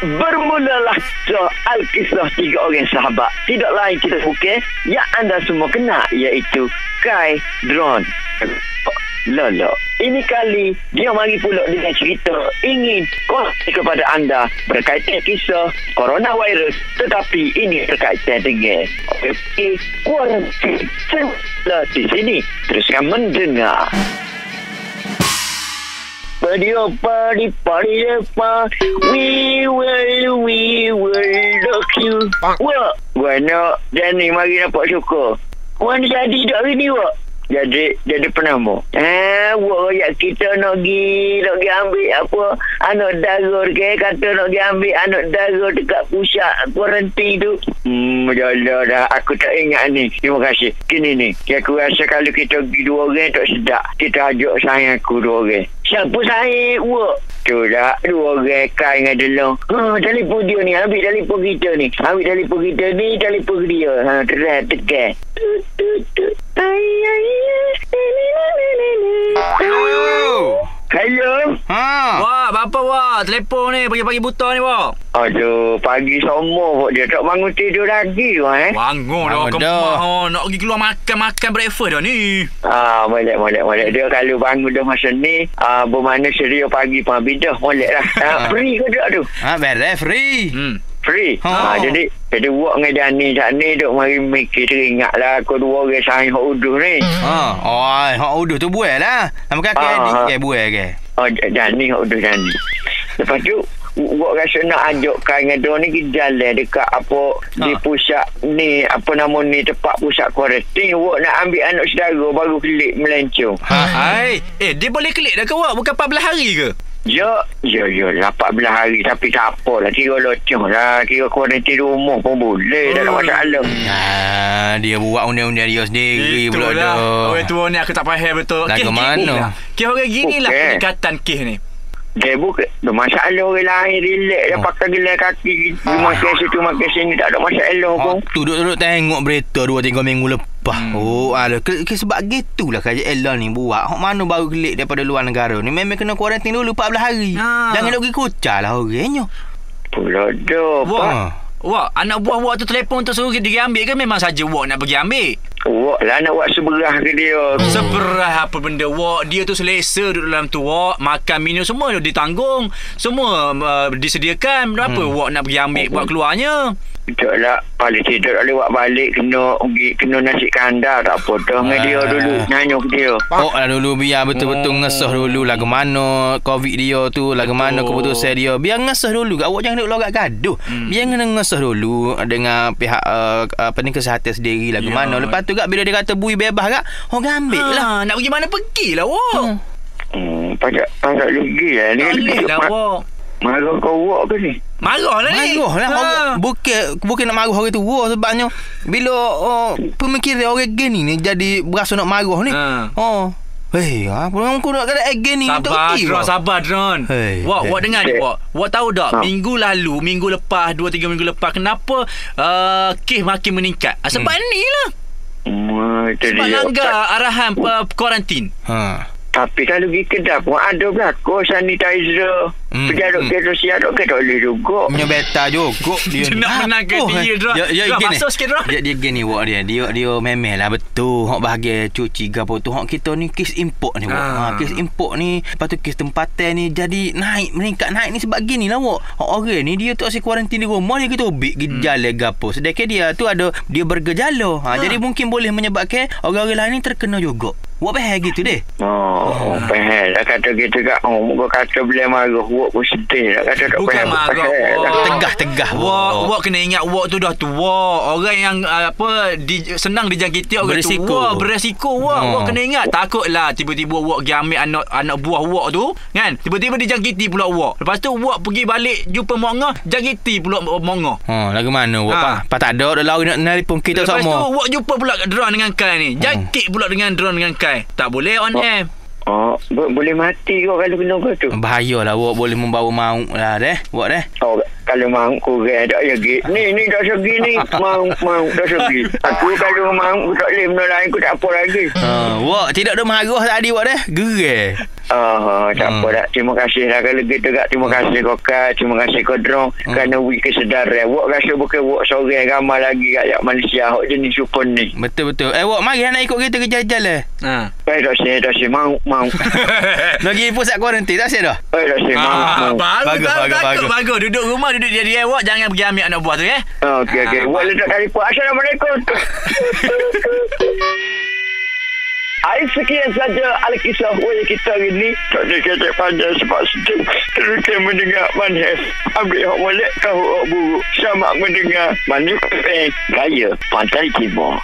Bermulalah soal kisah tiga orang sahabat. Tidak lain kita bukan yang anda semua kenal iaitu Kai Drone. Lolo. Ini kali dia mari pula dengan cerita ingin kongsi kepada anda berkaitan kisah coronavirus tetapi ini berkaitan dengan OPP kuarantin. Sila di sini teruskan mendengar. Party oh party party apa We Wah Gua nak Jani mari nampak syukur Mana jadi dah hari ni wak jadi jadi penambah. Eh, buat royak kita nak pergi, nak pergi ambil apa, anak darah ke, kata nak pergi ambil anak darah dekat pusat kuarantin tu. Hmm, jalan dah. Aku tak ingat ni. Terima kasih. Kini ni, aku rasa kalau kita pergi dua orang tak sedap. Kita ajak sayang aku dua orang. Siapa saya buat? Tu dah. Dua orang kai dengan delong ha, Telefon dia ni Ambil telefon kita ni. Ambil telefon kita ni Telefon dia. Ha, Terat tekan Tut tut tut Ay ay Hello. Hello Ha. Wah, apa wah? Telefon ni pagi-pagi buta ni wah. Aduh Pagi semua Dia tak bangun tidur lagi wah, eh Bangun dah Bangun ke dah. mak. Oh, nak pergi keluar makan-makan breakfast dah ni. Ah, molek, molek, molek. Dia kalau bangun dah masa ni, ah, bermakna seria pagi pun habis dah. Molek lah. Ah, free ke tak tu? Ha, beres free. Hmm. Free. Ha. Ha. jadi jadi buat dengan Dani tak ni duk mari mikir teringat lah kau dua orang saing hok uduh ni. Ha. Oh, hak uduh tu buat lah. Nama kakek Ah, adik ah. ke buat ke? Oh Dani hok uduh Dani. Lepas tu buat rasa nak ajak kain dengan dia ni kita jalan dekat apa di Ha. pusat ni apa nama ni tempat pusat kuarantin buat nak ambil anak saudara baru kelik melencong. Ha. Hai. Eh, dia boleh klik dah ke wak? Bukan 14 hari ke? Ya, ya, ya. 18 hari tapi tak apa lah. Kira locong lah. Kira kuarantin rumah pun boleh. Tak ada Hmm. masalah. Ha, dia buat undang-undang dia sendiri pula Itulah. dah. Orang tua ni aku tak faham betul. Lagu Kes mana? lah. Kes orang gini lah Okey. pendekatan kes ni. Dia bukan. Ada masalah orang lain. Relax. Dia Oh. pakai gelar kaki. Dia makan situ, makan sini. Tak ada masalah pun. tu duduk-duduk tengok berita dua tiga minggu lepas. Hmm. Oh, ada ke, ke sebab gitulah kerja Elon ni buat. Hok mana baru kelik daripada luar negara ni memang kena kuarantin dulu 14 hari. Ha. Jangan nak pergi kucar lah orangnya. Pula dah. Wah. Pak. Wak, anak buah wak tu telefon tu suruh dia ambil ke memang saja wak nak pergi ambil? Wak lah nak buat seberah ke dia. Seberah apa benda wak Dia tu selesa duduk dalam tu wak Makan minum semua ditanggung Semua uh, disediakan Kenapa hmm. wak nak pergi ambil buat keluarnya Tak lah. Paling tidak tak lewat balik. Kena pergi kena nasi kandar. Tak apa dah dengan dia Ah. dulu. Nyanyi ke dia. Oh lah dulu biar betul-betul Oh. ngesah dulu lagu mana covid dia tu lagu mana keputusan dia biar ngesah dulu awak jangan duk logat gaduh Hmm. biar kena ngesah dulu dengan pihak uh, apa ni kesihatan sendiri lagu Ya. mana lepas tu kak bila dia kata bui bebas kak orang ambil lah ha, Nak pergi mana pergilah wak Hmm. Hmm, pasal, pasal lugi lah. Ni Tak boleh lah wak Marah kau wak ke ni? Marah lah ni Marah lah ha. Bukan Bukan nak marah orang tua Sebabnya Bila oh, Pemikiran orang gini ni Jadi berasa nak marah ni Ha. Oh Hei Apa orang kau nak kata gini Sabar Dron Sabar Dron Hey, Wak hey. Wak dengar ni. Wak Wak tahu tak Ha. Minggu lalu Minggu lepas Dua tiga minggu lepas Kenapa uh, Kes makin meningkat ah, Sebab Hmm. ni lah Hmm, Sebab langgar arahan uh, kuarantin Ha Tapi kalau pergi kedai pun ada belakang sanitizer. Hmm, Hmm. Pejabat hmm. hmm. sosial tu ke tak boleh juga. Punya beta juga dia. Dia nak menangkan Apa, dia? Dra. Dia, dia Dra, gini. masuk sikit, Dra. Dia, dia gini wak dia. Dia dia memang lah betul. Hak bahagia cuci gapo tu. Hak kita ni kes import ni wak. Ah. Ha. kes import ni. Lepas tu kes tempatan ni jadi naik meningkat naik ni sebab gini lah wak. Hak orang ni dia tu asyik kuarantin di rumah dia kita ubik gejala gapo. Sedangkan dia tu ada dia bergejala. Ha, Jadi mungkin boleh menyebabkan orang-orang lain ni terkena juga. Wak faham gitu deh. Oh, oh faham lah kata kita kat. Oh, muka kata boleh marah. Buat pun sedih lah. Kata tak Bukan faham. marah. Tegah-tegah Wak, wak kena ingat wak tu dah tua. Orang yang uh, apa di, senang dijangkiti orang Beresiko. tua. Beresiko wak. Hmm. Wak kena ingat. Takutlah tiba-tiba wak pergi ambil anak anak buah wak tu, kan? Tiba-tiba dijangkiti pula wak. Lepas tu wak pergi balik jumpa mak ngah, jangkiti pula mak ngah. Ha, lagu mana wak? Ha. Ha. Pa, tak ada dah lari nak nelpon kita Lepas tu sama. wak jumpa pula drone dengan Kai ni. Jangkit pula dengan drone dengan Kai. Tak boleh on air. Oh, bo- boleh mati kau kalau kena kau tu. Bahaya lah Wak boleh membawa maut lah deh Wak deh Oh, kalau mau kurang tak segi. Ni ni dah segi ni. Mau mau dah segi. Aku kalau mau aku tak boleh benda lain aku tak apa lagi. Ha, wak tidak ada marah tadi wak dah. Gerai. Ah, tak Hmm. apa dah. Terima kasih lah kalau gitu kak. Terima kasih kau kak. Terima kasih kau drone. Hmm. Kerana wik kesedaran. Wak rasa bukan wak seorang ramai lagi rakyat Malaysia. Hak jenis super ni. Betul betul. Eh wak mari nak ikut kereta ke jalan-jalan. Ha. Eh, tak sih, sih. Mau, mau. Nak pergi pusat kuarantin tak dah. Eh, tak sih. Mau, Ah, mau. bagus, Bagus, bagus, bagus, bagus, bagus. bagus. Duduk rumah, duduk jadi awak. Jangan pergi ambil anak buah tu, ya. Okey, okey. Ah, Wak letak telefon. Assalamualaikum. Hai, sekian saja Alkisah Waya kita hari ni. Tak ada kata panjang sebab sedih. Teruskan mendengar Manhef. Ambil hak molek, tahu hak buruk. Sama mendengar Manhef. Raya Pantai Timur.